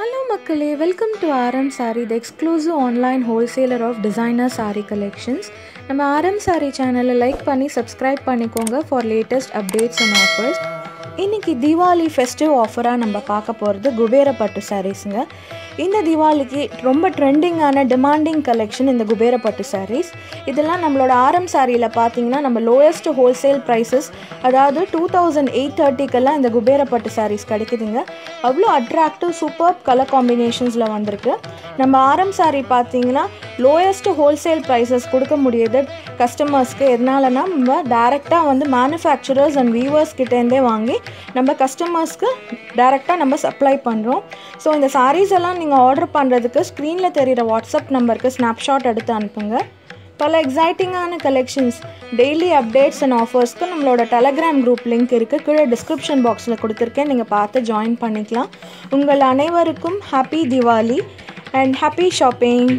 Hello மக்களே. Welcome to RM Saree the exclusive online wholesaler of designer sari collections நம்ம RM sorry சேனலை like பண்ணி subscribe பண்ணிக்கோங்க for latest updates and offers இன்றைக்கி Deepavali festive ஆஃபராக நம்ம பார்க்க போகிறது குபேர பட்டு சாரீஸுங்க இந்த தீபாவளிக்கு ரொம்ப ட்ரெண்டிங்கான டிமாண்டிங் கலெக்ஷன் இந்த குபேர பட்டு சாரீஸ் இதெல்லாம் நம்மளோட ஆரம் சாரியில் பார்த்தீங்கன்னா நம்ம லோயஸ்ட் ஹோல்சேல் ப்ரைஸஸ் அதாவது டூ தௌசண்ட் எயிட் தேர்ட்டிக்கெல்லாம் இந்த குபேர பட்டு சாரீஸ் கிடைக்குதுங்க. அவ்வளோ அட்ராக்டிவ் சூப்பர் கலர் காம்பினேஷன்ஸில் வந்திருக்கு. நம்ம ஆரம் சாரி பார்த்தீங்கன்னா லோயஸ்ட் ஹோல்சேல் ப்ரைஸஸ் கொடுக்க முடியுது. கஸ்டமர்ஸ்க்கு எதனாலனா நம்ம டேரெக்டாக வந்து மேனுஃபேக்சரர்ஸ் அண்ட் வீவர்ஸ் கிட்டேருந்தே வாங்கி நம்ம கஸ்டமர்ஸ்க்கு டேரெக்டாக நம்ம சப்ளை பண்ணுறோம் ஸோ இந்த சாரீஸ் எல்லாம் நீங்கள் ஆர்டர் பண்ணுறதுக்கு ஸ்க்ரீனில் தெரிகிற வாட்ஸ்அப் நம்பருக்கு ஸ்னாப்ஷாட் எடுத்து அனுப்புங்க. பல எக்ஸைட்டிங்கான கலெக்ஷன்ஸ் டெய்லி அப்டேட்ஸ் அண்ட் ஆஃபர்ஸ்க்கு நம்மளோட டெலகிராம் குரூப் லிங்க் இருக்குது கீழே டிஸ்கிரிப்ஷன் பாக்ஸில் கொடுத்துருக்கேன். நீங்கள் பார்த்து ஜாயின் பண்ணிக்கலாம். உங்கள் அனைவருக்கும் happy Diwali and happy shopping